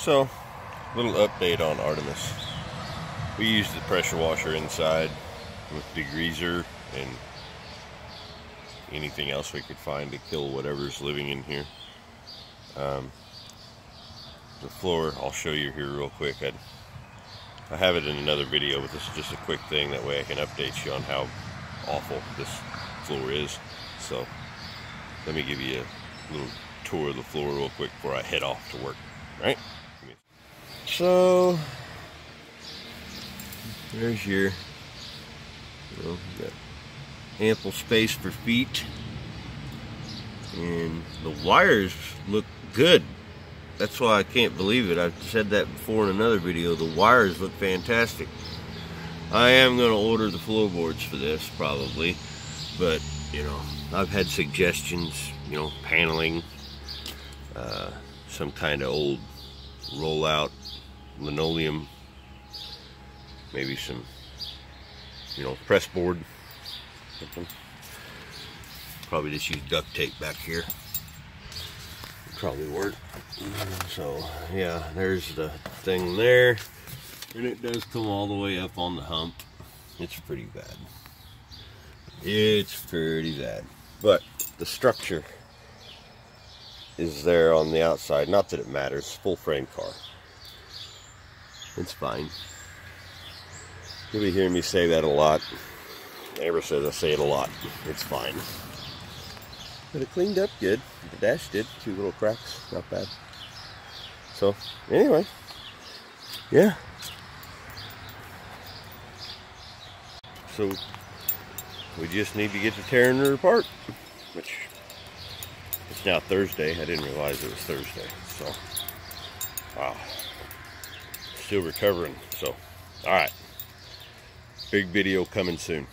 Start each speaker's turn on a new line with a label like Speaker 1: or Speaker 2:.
Speaker 1: So, little update on Artemus. We used the pressure washer inside with degreaser and anything else we could find to kill whatever's living in here. Um, the floor, I'll show you here real quick. I'd, I have it in another video, but this is just a quick thing. That way I can update you on how awful this floor is. So, let me give you a little tour of the floor real quick before I head off to work. Right? So, there's your, you know, got ample space for feet. And the wires look good. That's why I can't believe it. I've said that before in another video. The wires look fantastic. I am going to order the floorboards for this probably. But, you know, I've had suggestions, you know, paneling, uh, some kind of old rollout linoleum, maybe some, you know, press board, something. Probably just use duct tape back here. Probably work. So, yeah, there's the thing there. And it does come all the way up on the hump. It's pretty bad. It's pretty bad. But the structure is there on the outside. Not that it matters. Full frame car. It's fine. You'll be hearing me say that a lot. Amber says I say it a lot. It's fine. But it cleaned up good. The dash did. Two little cracks. Not bad. So, anyway. Yeah. So, we just need to get to tearing her apart. Which, it's now Thursday. I didn't realize it was Thursday. So, wow still recovering. So, all right. Big video coming soon.